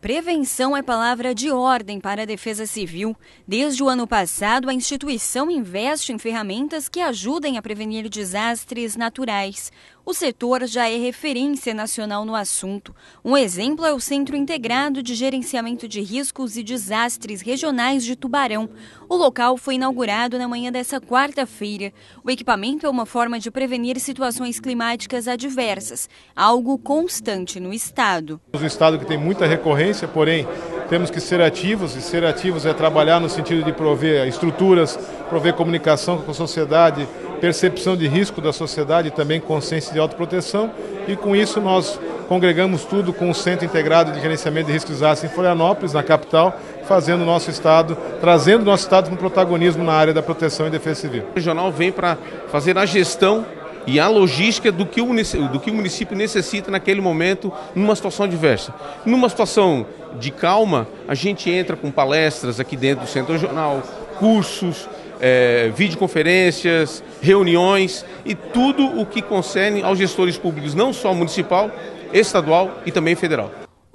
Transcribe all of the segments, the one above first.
Prevenção é palavra de ordem para a Defesa Civil. Desde o ano passado, a instituição investe em ferramentas que ajudem a prevenir desastres naturais. O setor já é referência nacional no assunto. Um exemplo é o Centro Integrado de Gerenciamento de Riscos e Desastres Regionais de Tubarão. O local foi inaugurado na manhã dessa quarta-feira. O equipamento é uma forma de prevenir situações climáticas adversas, algo constante no estado. O estado que tem muita recorrência porém temos que ser ativos, e ser ativos é trabalhar no sentido de prover estruturas, prover comunicação com a sociedade, percepção de risco da sociedade e também consciência de autoproteção. E com isso nós congregamos tudo com o Centro Integrado de Gerenciamento de Riscos Ácidos em Florianópolis, na capital, fazendo nosso Estado, trazendo o nosso Estado com protagonismo na área da proteção e defesa civil. O regional vem para fazer a gestão e a logística do que, o município, do que o município necessita naquele momento, numa situação diversa. Numa situação de calma, a gente entra com palestras aqui dentro do centro regional, cursos, é, videoconferências, reuniões e tudo o que concerne aos gestores públicos, não só municipal, estadual e também federal.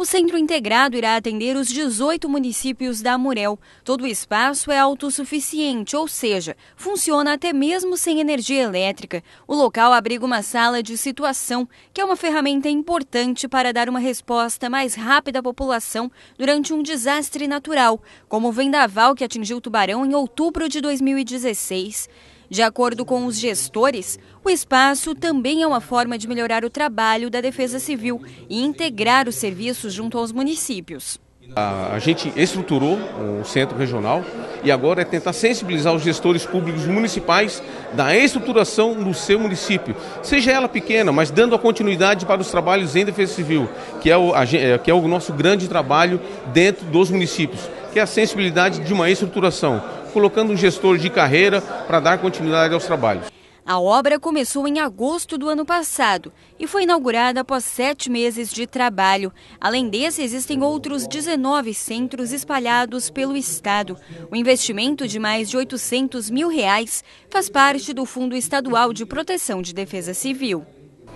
O centro integrado irá atender os 18 municípios da Amurel. Todo o espaço é autossuficiente, ou seja, funciona até mesmo sem energia elétrica. O local abriga uma sala de situação, que é uma ferramenta importante para dar uma resposta mais rápida à população durante um desastre natural, como o vendaval que atingiu Tubarão em outubro de 2016. De acordo com os gestores, o espaço também é uma forma de melhorar o trabalho da Defesa Civil e integrar os serviços junto aos municípios. A, gente estruturou o centro regional e agora é tentar sensibilizar os gestores públicos municipais da estruturação do seu município, seja ela pequena, mas dando a continuidade para os trabalhos em defesa civil, que é o, é, que é o nosso grande trabalho dentro dos municípios, que é a sensibilidade de uma estruturação colocando um gestor de carreira para dar continuidade aos trabalhos. A obra começou em agosto do ano passado e foi inaugurada após sete meses de trabalho. Além desse, existem outros 19 centros espalhados pelo estado. O investimento de mais de 800 mil reais faz parte do Fundo Estadual de Proteção de Defesa Civil.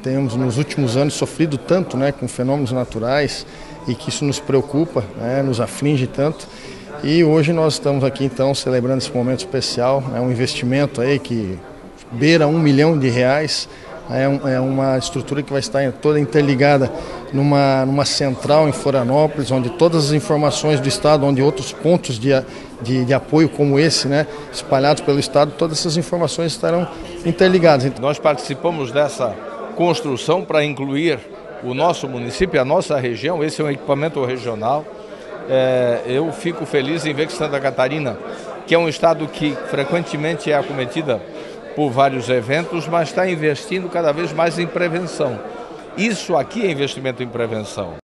Temos nos últimos anos sofrido tanto né, com fenômenos naturais e que isso nos preocupa, né, nos aflige tanto. E hoje nós estamos aqui então celebrando esse momento especial, é um investimento aí que beira um milhão de reais, é, é uma estrutura que vai estar toda interligada numa, numa central em Florianópolis, onde todas as informações do Estado, onde outros pontos de, de, de apoio como esse, né, espalhados pelo Estado, todas essas informações estarão interligadas. Nós participamos dessa construção para incluir o nosso município, a nossa região, esse é um equipamento regional é, eu fico feliz em ver que Santa Catarina, que é um estado que frequentemente é acometida por vários eventos, mas está investindo cada vez mais em prevenção. Isso aqui é investimento em prevenção.